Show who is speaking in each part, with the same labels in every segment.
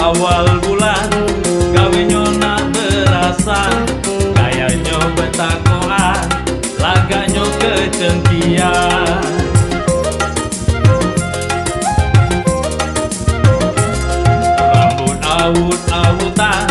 Speaker 1: awal bulan gawe nyona berasa. Kaya nyoba takoan laga nyoke cengkia rambut awut awutan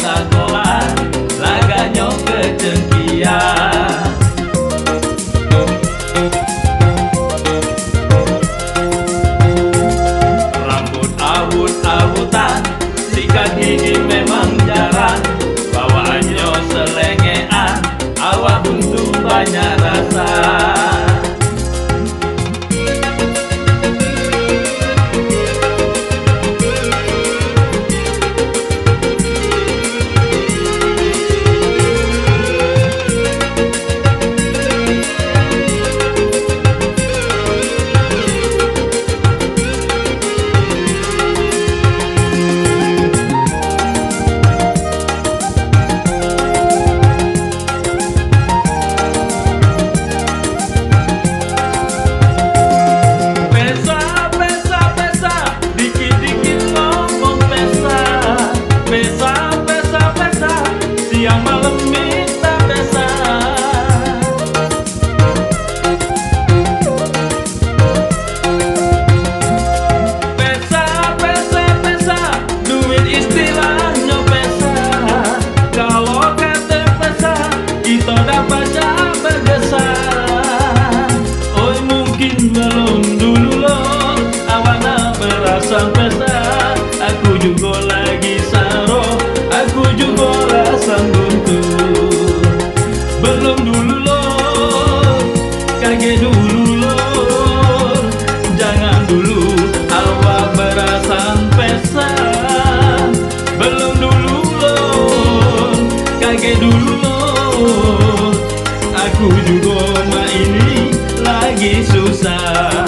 Speaker 1: da Harga dulu lor Jangan dulu Alwa berasan pesan Belum dulu lor Kaget dulu lor Aku juga ma ini Lagi susah.